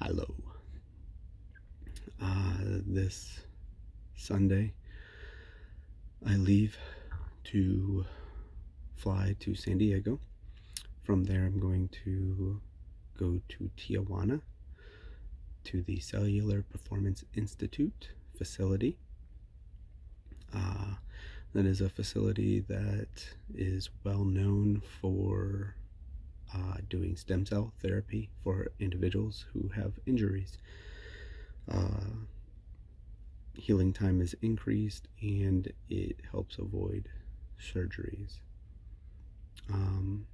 Hello. Uh, this Sunday, I leave to fly to San Diego. From there, I'm going to go to Tijuana to the Cellular Performance Institute facility. Uh, that is a facility that is well known for uh, doing stem cell therapy for individuals who have injuries. Uh, healing time is increased and it helps avoid surgeries. Um,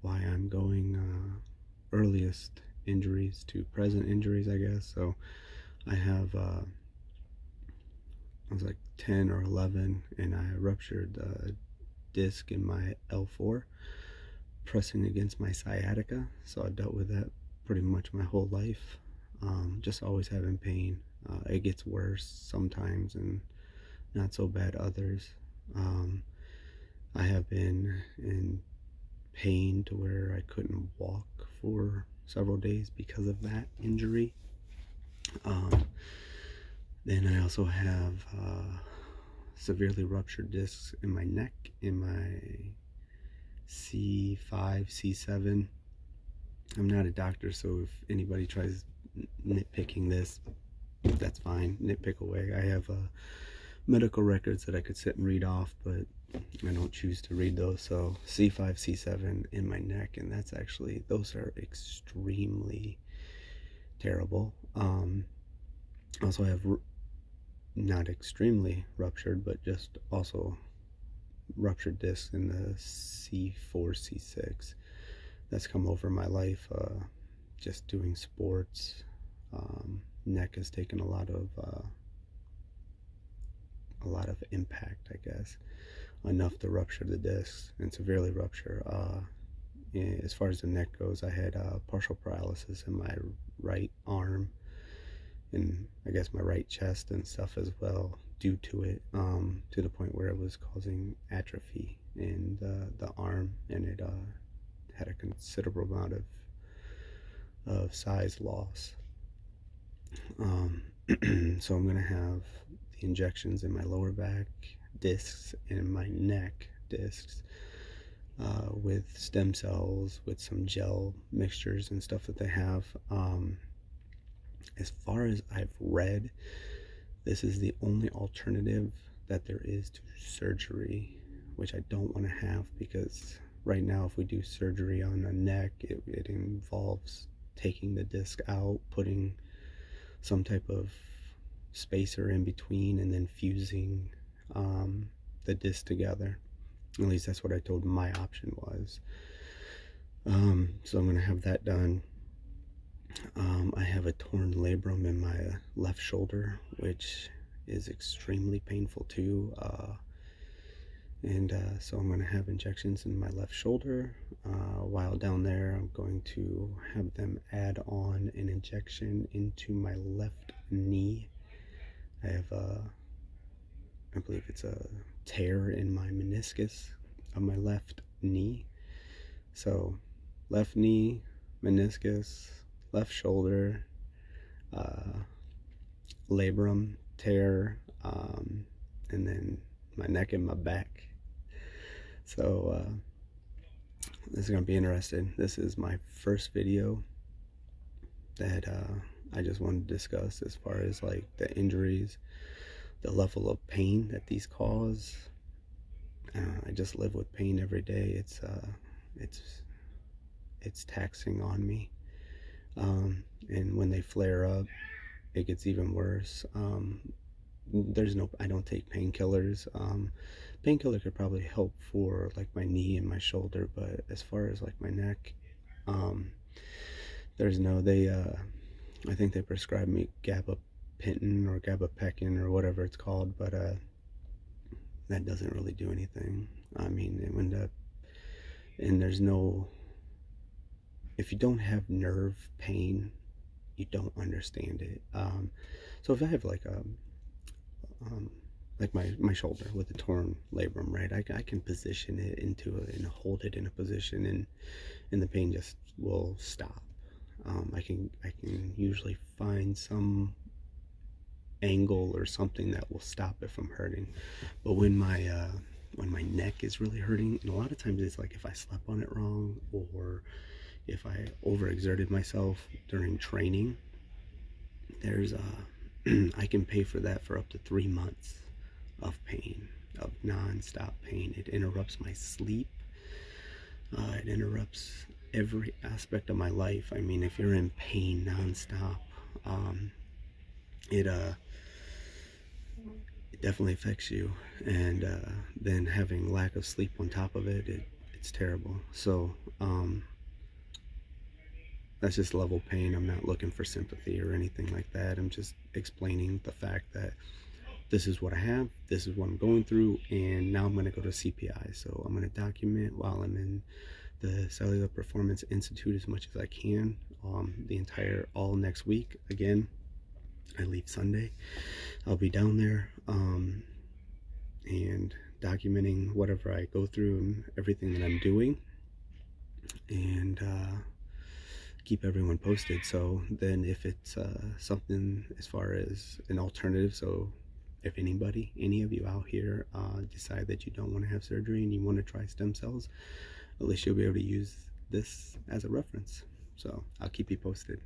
why I'm going uh, earliest injuries to present injuries, I guess. So I have, uh, I was like 10 or 11, and I ruptured a disc in my L4 pressing against my sciatica. So I dealt with that pretty much my whole life. Um, just always having pain. Uh, it gets worse sometimes and not so bad others. Um, I have been in pain to where I couldn't walk for several days because of that injury. Um, then I also have uh, severely ruptured discs in my neck, in my C5, C7. I'm not a doctor, so if anybody tries nitpicking this, that's fine. Nitpick away. I have uh, medical records that I could sit and read off, but I don't choose to read those. So C5, C7 in my neck, and that's actually, those are extremely terrible. Um, also, I have not extremely ruptured, but just also ruptured disc in the C4, C6. That's come over my life uh, just doing sports. Um, neck has taken a lot of uh, a lot of impact, I guess, enough to rupture the discs and severely rupture. Uh, as far as the neck goes, I had uh, partial paralysis in my right arm and I guess my right chest and stuff as well due to it um, to the point where it was causing atrophy in the, the arm and it uh, had a considerable amount of of size loss. Um, so I'm gonna have the injections in my lower back discs and my neck discs uh, with stem cells with some gel mixtures and stuff that they have. Um, as far as I've read this is the only alternative that there is to surgery, which I don't want to have because right now, if we do surgery on the neck, it, it involves taking the disc out, putting some type of spacer in between, and then fusing um, the disc together. At least that's what I told my option was. Um, so I'm going to have that done. I have a torn labrum in my left shoulder, which is extremely painful too. Uh, and uh, so I'm going to have injections in my left shoulder. Uh, while down there, I'm going to have them add on an injection into my left knee. I have a, I believe it's a tear in my meniscus of my left knee. So, left knee, meniscus, left shoulder, uh, labrum tear, um, and then my neck and my back. So uh, this is gonna be interesting. This is my first video that uh, I just wanted to discuss as far as like the injuries, the level of pain that these cause. Uh, I just live with pain every day. It's uh, it's it's taxing on me um, and when they flare up it gets even worse. Um, there's no i don't take painkillers. Um, painkiller could probably help for like my knee and my shoulder but as far as like my neck um, there's no they uh, i think they prescribed me gabapentin or gabapentin or whatever it's called but uh, that doesn't really do anything. I mean when the and there's no if you don't have nerve pain, you don't understand it. Um, so if I have like a, um, like my, my shoulder with a torn labrum, right? I, I can position it into it and hold it in a position and, and the pain just will stop. Um, I can I can usually find some angle or something that will stop it from hurting. But when my uh, when my neck is really hurting, and a lot of times it's like if I slept on it wrong or if I overexerted myself during training, there's uh, I can pay for that for up to three months of pain, of non-stop pain. It interrupts my sleep. Uh, it interrupts every aspect of my life. I mean, if you're in pain nonstop, um, it uh, it definitely affects you. And uh, then having lack of sleep on top of it, it it's terrible. So um, that's just level pain. I'm not looking for sympathy or anything like that. I'm just explaining the fact that this is what I have, this is what I'm going through, and now I'm going to go to CPI. So I'm going to document while I'm in the Cellular Performance Institute as much as I can. Um, the entire all next week. Again, I leave Sunday. I'll be down there um, and documenting whatever I go through and everything that I'm doing. And uh, keep everyone posted. So then if it's uh, something as far as an alternative, so if anybody, any of you out here uh, decide that you don't want to have surgery and you want to try stem cells, at least you'll be able to use this as a reference. So I'll keep you posted.